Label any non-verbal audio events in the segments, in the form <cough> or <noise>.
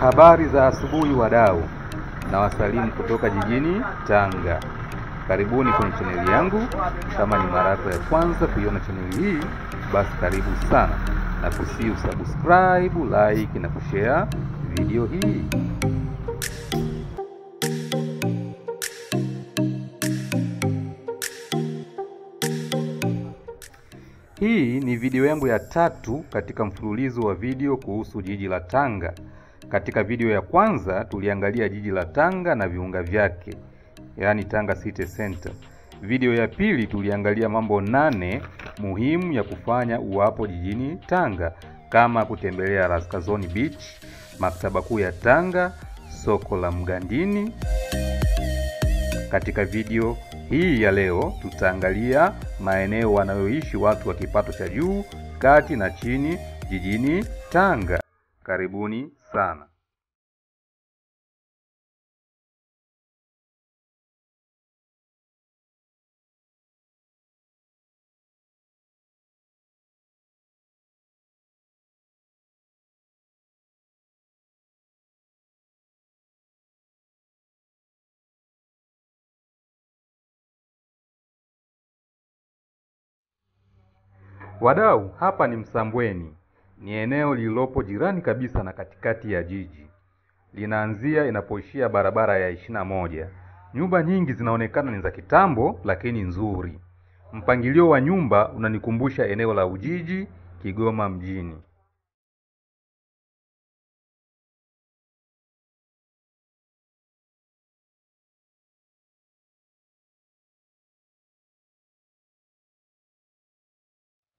Habari za asubuhi wadau, na wasalimu kutoka jijini Tanga. Karibuni kwenye chaneli yangu. Kama ni mara yako ya kwanza kuiona chaneli hii, basi karibu sana na kusiu subscribe, like na kushare video hii. Hii ni video yangu ya tatu katika mfululizo wa video kuhusu jiji la Tanga. Katika video ya kwanza tuliangalia jiji la Tanga na viunga vyake, yaani Tanga City Center. Video ya pili tuliangalia mambo nane muhimu ya kufanya uwapo jijini Tanga, kama kutembelea Raskazoni Beach, maktaba kuu ya Tanga, soko la Mgandini. Katika video hii ya leo tutaangalia maeneo wanayoishi watu wa kipato cha juu, kati na chini jijini Tanga. Karibuni sana. Wadau, hapa ni Msambweni. Ni eneo lililopo jirani kabisa na katikati ya jiji. Linaanzia inapoishia barabara ya ishirini na moja. Nyumba nyingi zinaonekana ni za kitambo lakini nzuri. Mpangilio wa nyumba unanikumbusha eneo la Ujiji, Kigoma mjini.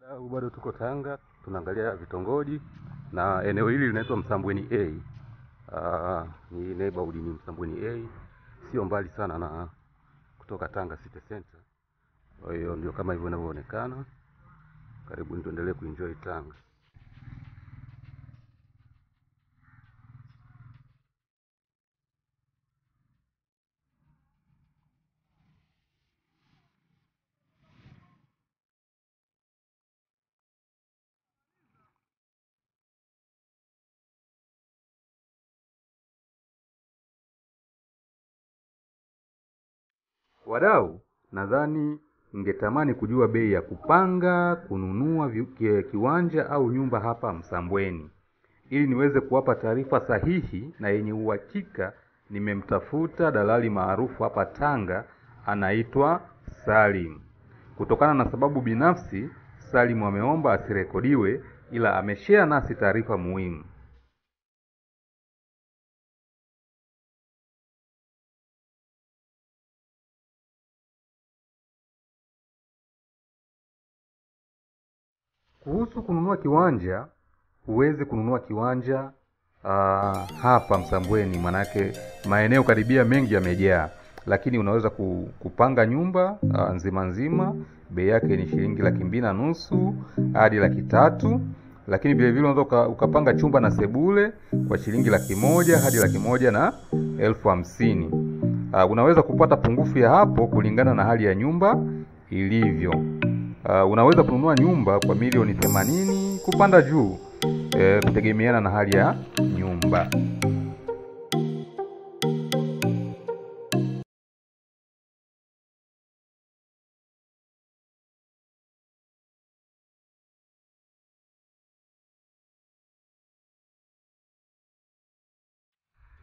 Wadau, bado tuko Tanga, tunaangalia vitongoji na eneo hili linaitwa Msambweni A. Uh, ni neighborhood ni Msambweni A, sio mbali sana na kutoka Tanga City Center. Kwa hiyo ndio kama hivyo inavyoonekana. Karibuni tuendelee kuenjoy Tanga. Wadau, nadhani ningetamani kujua bei ya kupanga, kununua kiwanja au nyumba hapa Msambweni. Ili niweze kuwapa taarifa sahihi na yenye uhakika, nimemtafuta dalali maarufu hapa Tanga, anaitwa Salim. Kutokana na sababu binafsi, Salim ameomba asirekodiwe, ila ameshare nasi taarifa muhimu. Kuhusu kununua kiwanja, huwezi kununua kiwanja aa, hapa Msambweni, manake maeneo karibia mengi yamejaa, lakini unaweza ku- kupanga nyumba aa, nzima nzima, bei yake ni shilingi laki mbili na nusu hadi laki tatu lakini vilevile vile unaweza ukapanga chumba na sebule kwa shilingi laki moja hadi laki moja na elfu hamsini. Uh, unaweza kupata pungufu ya hapo kulingana na hali ya nyumba ilivyo. Uh, unaweza kununua nyumba kwa milioni 80 kupanda juu eh, kutegemeana na hali ya nyumba.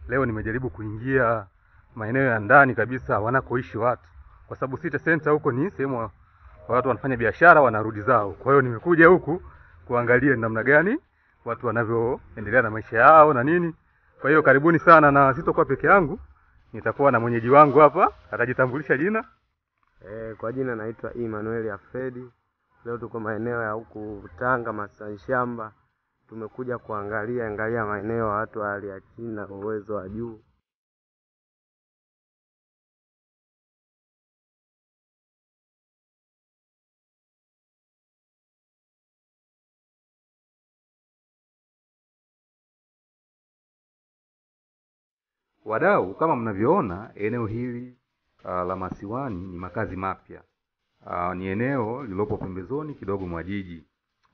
Leo nimejaribu kuingia maeneo ya ndani kabisa wanakoishi watu, kwa sababu City Center huko ni sehemu watu wanafanya biashara wanarudi zao. Kwa hiyo nimekuja huku kuangalia namna gani watu wanavyoendelea na maisha yao na nini. Kwa hiyo karibuni sana, na sitokuwa peke yangu, nitakuwa na mwenyeji wangu hapa, atajitambulisha jina. E, kwa jina naitwa Emmanuel Afedi. Leo tuko maeneo ya huku Tanga Masanshamba, tumekuja kuangalia angalia maeneo ya watu wa hali ya chini na uwezo wa juu. Wadau, kama mnavyoona, eneo hili uh, la Masiwani ni makazi mapya. Uh, ni eneo lililopo pembezoni kidogo mwa jiji.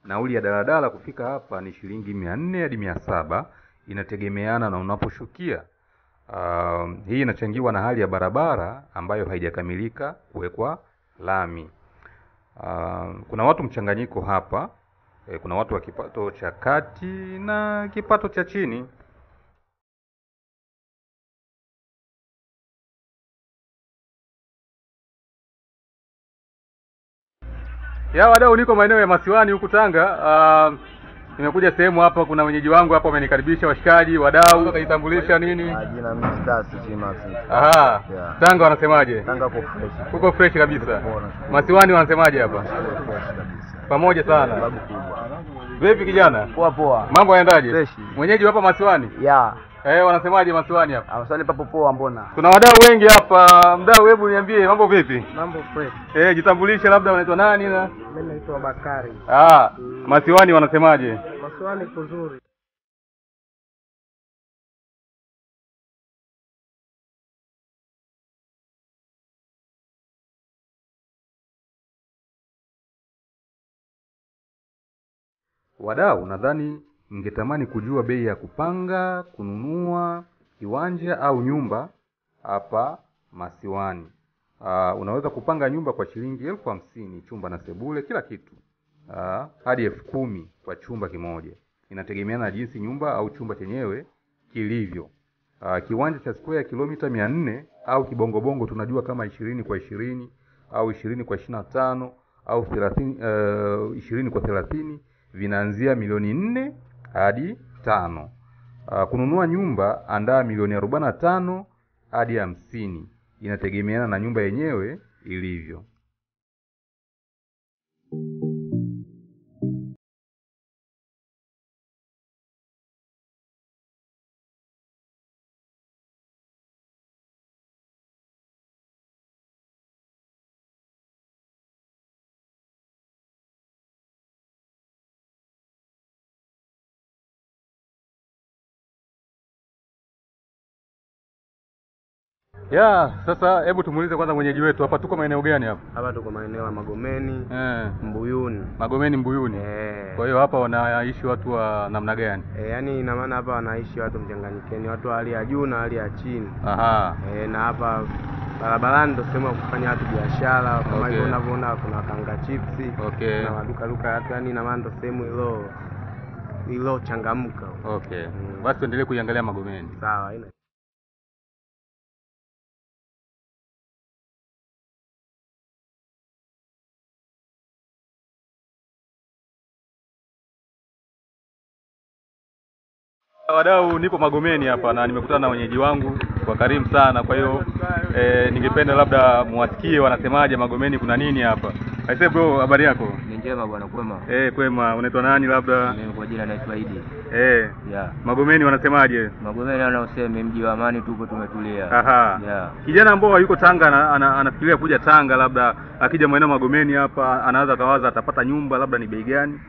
Nauli ya daladala kufika hapa ni shilingi mia nne hadi mia saba inategemeana na unaposhukia. Uh, hii inachangiwa na hali ya barabara ambayo haijakamilika kuwekwa lami. Uh, kuna watu mchanganyiko hapa. Eh, kuna watu wa kipato cha kati na kipato cha chini. Ya wadau, niko maeneo ya Masiwani huku Tanga. Uh, nimekuja sehemu hapa, kuna wenyeji wangu hapa wamenikaribisha, washikaji, wadau, wakajitambulisha nini. Jina mimi Stasi Chimas. Aha, Yeah. Tanga wanasemaje? Tanga kwa fresh. Uko fresh kabisa. Masiwani wanasemaje hapa? Pamoja sana. Vipi kijana, Poa poa. mambo yaendaje? Fresh. Mwenyeji hapa Masiwani? Ya. Eh, wanasemaje Masiwani hapa? Awasani papo poa mbona? Kuna wadau wengi hapa. Mdau, hebu niambie mambo vipi? Mambo fresh. Eh, jitambulishe, labda unaitwa nani na Mimi naitwa Bakari. ah, mm. Masiwani wanasemaje? Maswali kuzuri. Wadau, nadhani mngetamani kujua bei ya kupanga, kununua kiwanja au nyumba hapa Masiwani. Uh, unaweza kupanga nyumba kwa shilingi elfu hamsini chumba na sebule, kila kitu uh, hadi elfu kumi kwa chumba kimoja. Inategemeana na jinsi nyumba au chumba chenyewe kilivyo. Uh, kiwanja cha square kilomita mia nne au kibongobongo tunajua kama ishirini kwa ishirini au ishirini kwa ishirini na tano au thelathini uh, ishirini kwa thelathini vinaanzia milioni nne hadi tano. Uh, kununua nyumba andaa milioni arobaini na tano hadi hamsini, inategemeana na nyumba yenyewe ilivyo. Ya, sasa hebu tumuulize kwanza mwenyeji wetu hapa, tuko maeneo gani hapa? Hapa tuko maeneo ya Magomeni, Eh, Mbuyuni. Magomeni Mbuyuni. Eh. Kwa hiyo hapa wanaishi watu wa namna gani? Eh, yaani ina maana hapa wanaishi watu mchanganyikeni, watu wa hali ya juu na hali ya chini. Aha. Eh, na hapa barabarani ndo sehemu ya kufanya watu biashara kama Okay. hivyo unavyoona kuna kanga chipsi Okay. na maduka duka hapa, yaani ina maana ndo sehemu ilo changamka. Okay. Mm. Basi tuendelee kuiangalia Magomeni. Sawa, haina Wadau, nipo Magomeni hapa na nimekutana na wenyeji wangu kwa karimu sana. Kwa hiyo eh, ningependa labda muwasikie wanasemaje Magomeni, kuna nini hapa. Aise bro, habari yako? Ni njema bwana, kwema. Eh, kwema. Unaitwa nani labda? Mimi kwa jina naitwa Idi. Eh, Ya. Magomeni wanasemaje? Magomeni wanaosema mji wa amani, tupo tumetulia. Aha. Ya. Kijana ambao yuko Tanga ana, ana, anafikiria kuja Tanga, labda akija maeneo Magomeni hapa anaweza kawaza atapata nyumba labda ni bei gani?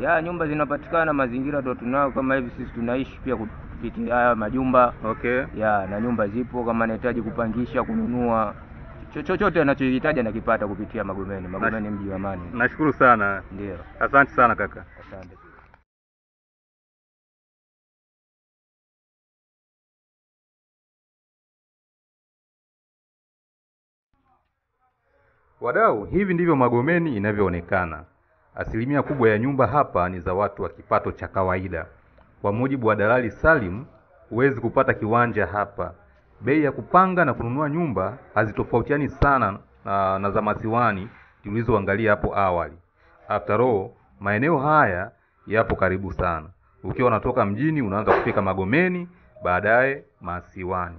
Ya, nyumba zinapatikana, mazingira ndo tunao kama hivi sisi tunaishi pia kupitia haya majumba. Okay. Ya, na nyumba zipo kama anahitaji kupangisha, kununua chochote anachohitaji anakipata kupitia Magomeni. Magomeni mji wa amani. Nashukuru sana. Ndio. Asante sana kaka. Asante. Wadau, hivi ndivyo Magomeni inavyoonekana. Asilimia kubwa ya nyumba hapa ni za watu wa kipato cha kawaida. Kwa mujibu wa dalali Salim, huwezi kupata kiwanja hapa. Bei ya kupanga na kununua nyumba hazitofautiani sana na, na za Masiwani tulizoangalia hapo awali. After all, maeneo haya yapo karibu sana. Ukiwa unatoka mjini unaanza kufika Magomeni, baadaye Masiwani.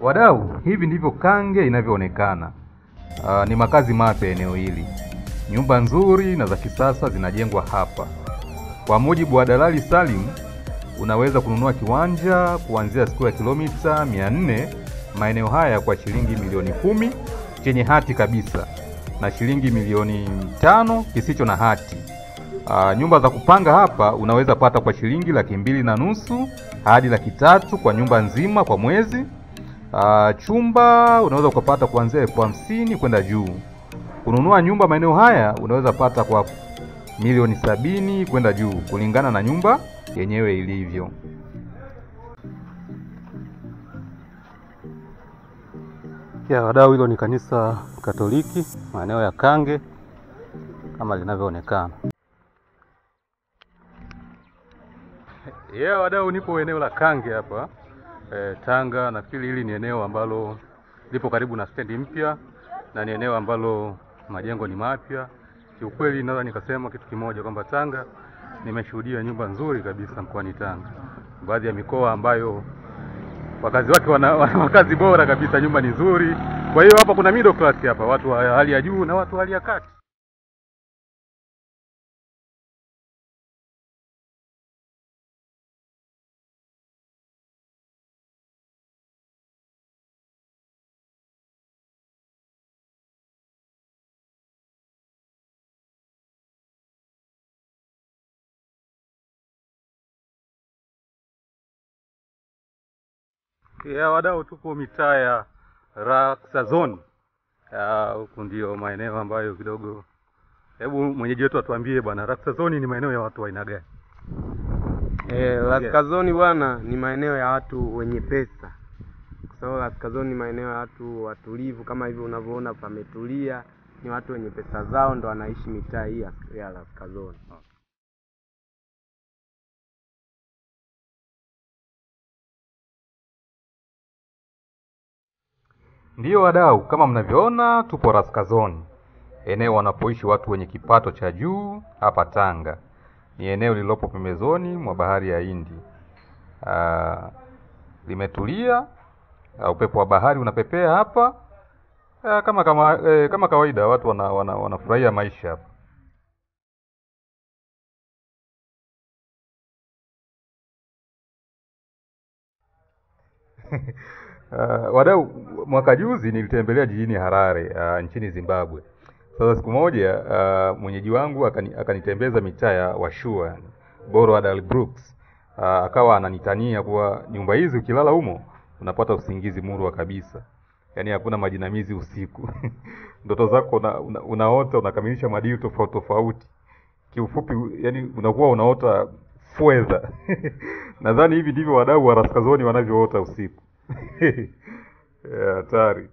Wadau, hivi ndivyo Kange inavyoonekana. Aa, ni makazi mapya eneo hili. Nyumba nzuri na za kisasa zinajengwa hapa. Kwa mujibu wa dalali Salim, unaweza kununua kiwanja kuanzia siku ya kilomita 400 maeneo haya kwa shilingi milioni kumi chenye hati kabisa na shilingi milioni tano kisicho na hati. Uh, nyumba za kupanga hapa unaweza pata kwa shilingi laki mbili na nusu hadi laki tatu kwa nyumba nzima kwa mwezi. Uh, chumba unaweza ukapata kuanzia elfu hamsini kwenda juu. Kununua nyumba maeneo haya unaweza pata kwa milioni sabini kwenda juu kulingana na nyumba yenyewe ilivyo. Ya wadau, hilo ni kanisa Katoliki maeneo ya Kange kama linavyoonekana. Yeah, wadau, nipo eneo la Kange hapa e, Tanga. Nafikiri hili ni eneo ambalo lipo karibu na stendi mpya na ni eneo ambalo majengo ni mapya. Kiukweli naweza nikasema kitu kimoja kwamba Tanga nimeshuhudia nyumba nzuri kabisa mkoani Tanga, baadhi ya mikoa ambayo wakazi wake wana, <laughs> wakazi bora kabisa, nyumba ni nzuri. Kwa hiyo hapa kuna middle class hapa, watu wa hali ya juu na watu wa hali ya kati. Ya wadau, tuko mitaa ya Raksa Zone. Huku ndio maeneo ambayo kidogo, hebu mwenyeji wetu atuambie bwana, Raksa Zone ni maeneo ya watu wa aina gani? Eh, Raksa Zone bwana ni maeneo ya watu wenye pesa, kwa sababu Raksa Zone ni maeneo ya watu watulivu, kama hivyo unavyoona pametulia. Ni watu wenye pesa zao ndo wanaishi mitaa hii ya, Raksa Laskazoni. Ndiyo wadau, kama mnavyoona tupo Raskazoni, eneo wanapoishi watu wenye kipato cha juu hapa Tanga. Ni eneo lililopo pembezoni mwa bahari ya Hindi. Aa, limetulia, uh, upepo wa bahari unapepea hapa. Aa, kama kama eh, kama kawaida watu wana, wana, wanafurahia maisha hapa. <laughs> Uh, wadau, mwaka juzi nilitembelea jijini Harare uh, nchini Zimbabwe. Sasa siku moja uh, mwenyeji wangu akani, akanitembeza mitaa ya Washua Boro Adal Brooks. Uh, akawa ananitania kuwa nyumba hizi ukilala humo unapata usingizi murwa kabisa, yaani hakuna majinamizi usiku <laughs> ndoto zako una, una, unaota unakamilisha madili tofauti tofauti. Kiufupi yani unakuwa unaota fedha <laughs> nadhani hivi ndivyo wadau wa Raskazoni wanavyoota usiku. <laughs> Hatari.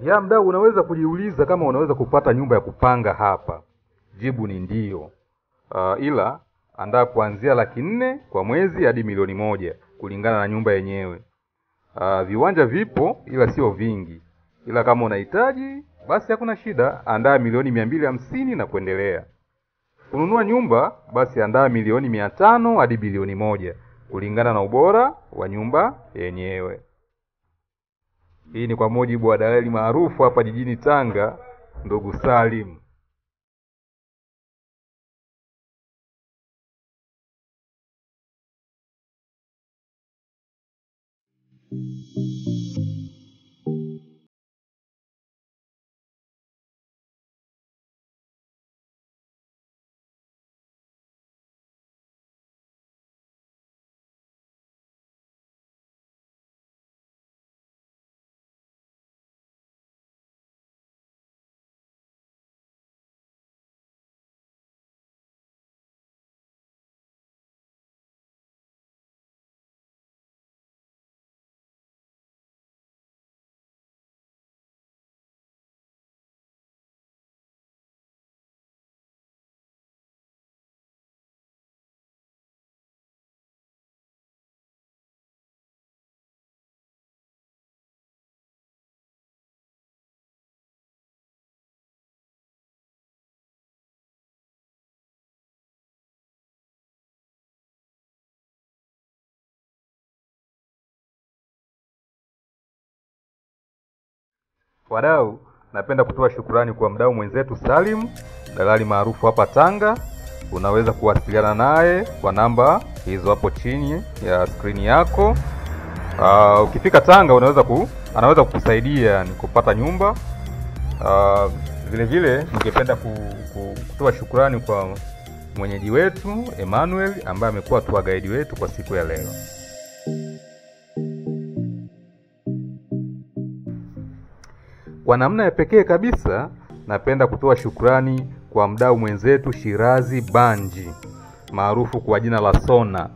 Ya mdau, unaweza kujiuliza kama unaweza kupata nyumba ya kupanga hapa. Jibu ni ndio. Uh, ila andaa kuanzia laki nne kwa mwezi hadi milioni moja kulingana na nyumba yenyewe. Uh, viwanja vipo ila sio vingi, ila kama unahitaji basi hakuna shida, andaa milioni mia mbili hamsini na kuendelea. Kununua nyumba basi andaa milioni mia tano hadi bilioni moja kulingana na ubora wa nyumba yenyewe. Hii ni kwa mujibu wa dalali maarufu hapa jijini Tanga, ndugu Salim. Wadau, napenda kutoa shukurani kwa mdau mwenzetu Salim, dalali maarufu hapa Tanga. Unaweza kuwasiliana naye kwa namba hizo hapo chini ya skrini yako. Uh, ukifika Tanga unaweza ku, anaweza kukusaidia ni kupata nyumba. Uh, vile vile ningependa ku, ku, kutoa shukurani kwa mwenyeji wetu Emmanuel ambaye amekuwa tour guide wetu kwa siku ya leo. Kwa namna ya pekee kabisa, napenda kutoa shukrani kwa mdau mwenzetu Shirazi Banji maarufu kwa jina la Sona.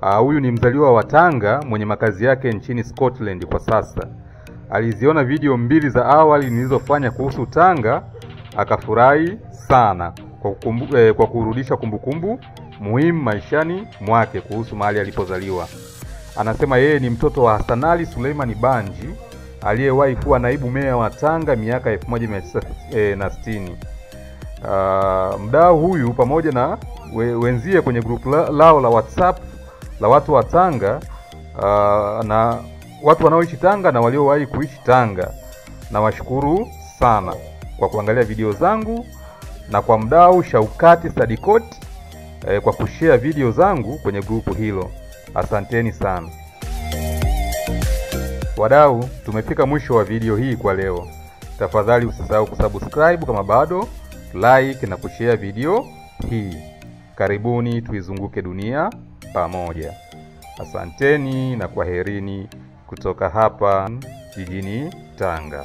Ah, Huyu ni mzaliwa wa Tanga mwenye makazi yake nchini Scotland kwa sasa. Aliziona video mbili za awali nilizofanya kuhusu Tanga, akafurahi sana kwa, kumbu, eh, kwa kurudisha kumbukumbu muhimu maishani mwake kuhusu mahali alipozaliwa. Anasema yeye ni mtoto wa Hassanali Suleimani Banji aliyewahi kuwa naibu meya wa Tanga miaka 1960. Uh, mdau huyu pamoja na we, wenzie kwenye grupu la, lao la WhatsApp la watu wa Tanga uh, na watu wanaoishi Tanga na waliowahi kuishi Tanga. Nawashukuru sana kwa kuangalia video zangu na kwa mdau Shaukati Sadikoti eh, kwa kushare video zangu kwenye grupu hilo. Asanteni sana. Wadau, tumefika mwisho wa video hii kwa leo. Tafadhali usisahau kusubscribe kama bado, like na kushare video hii. Karibuni tuizunguke dunia pamoja. Asanteni na kwaherini kutoka hapa jijini Tanga.